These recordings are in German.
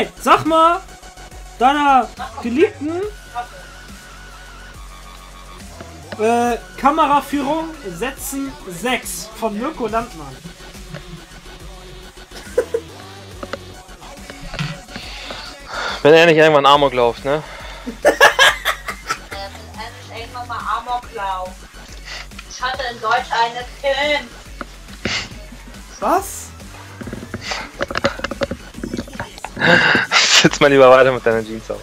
Ey, sag mal, deiner Geliebten äh, Kameraführung setzen 6 von Mirko Landmann. Wenn er nicht irgendwann Amok läuft, ne? Wenn endlich irgendwann mal Amoklauf. Ich hatte in Deutsch eine Kind. Was? Sitz mal lieber weiter mit deiner Jeans auf.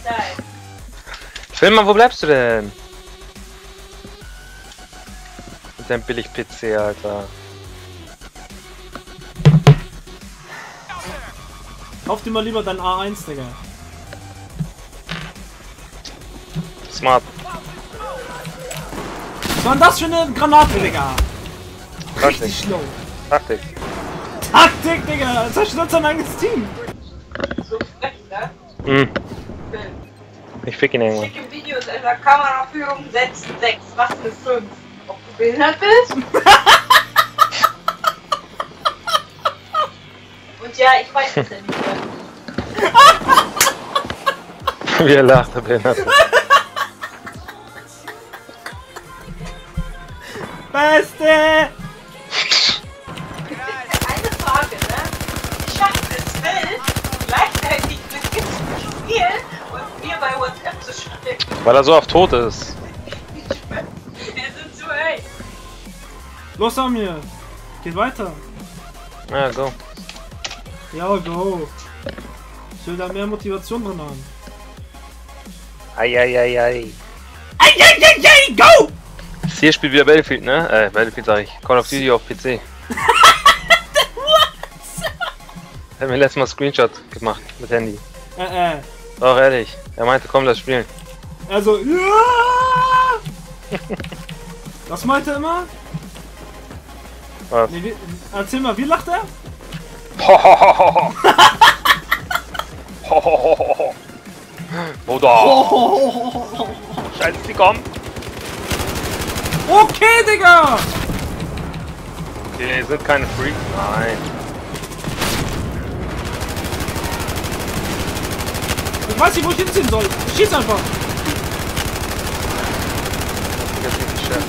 Style. Film mal, wo bleibst du denn? Mit deinem Billig-PC, Alter. Kauf dir mal lieber dein A1, Digga. Smart. Was war denn das für eine Granate, Digga? Richtig Taktik. schlau. Taktik. Taktik, Digga! Zerstört sein eigenes Team! So frech, ne? Hm. Ich fick ihn irgendwann. Schicke Videos in der Kameraführung setzen 6. Was eine 5. Ob du behindert bist? Und ja, ich weiß es ja nicht mehr. Wie er lacht, der Behinderte. Beste! Weil er so oft tot ist. Wir sind so, ey. Los an mir! Geht weiter! Ja, go. Ja, go! Ich will da mehr Motivation drin haben. Eieiei. Eieiei, go! Hier spielt wieder Battlefield, ne? Äh, Battlefield sag ich. Call of Duty auf PC. Er hat mir letztes Mal Screenshot gemacht mit Handy. Äh, äh. Doch, ehrlich. Er meinte, komm, das spielen. Also, ja! Was meinte er immer? Was? Nee, wie, erzähl mal, wie lacht er? Bruder. Scheiße, die kommen. Okay, Digga! Die sind keine Freaks. Nein. Ich weiß nicht, wo ich hinziehen soll. Ich schieß einfach. Das ist nicht die Chef.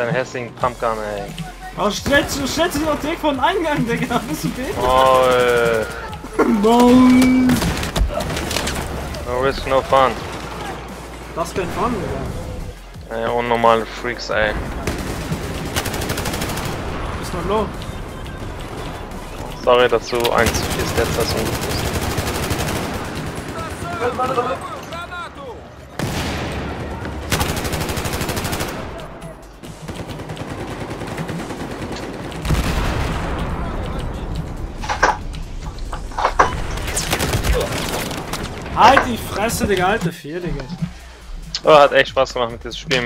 Seine hässlichen Pumpgun, ey. Aber stellst du stellst dich doch direkt vor den Eingang, Digga. Bist du behindert? Oh, äh. Nein! No risk, no fun. Das kein Fun, Digga. Ey, unnormale Freaks, ey. Ist mal low. Sorry, dass du 1 zu 4 Stats hast und gut bist. Halt die Fresse, Digga. Alte vier, Digga. Oh, hat echt Spaß gemacht mit diesem Spiel.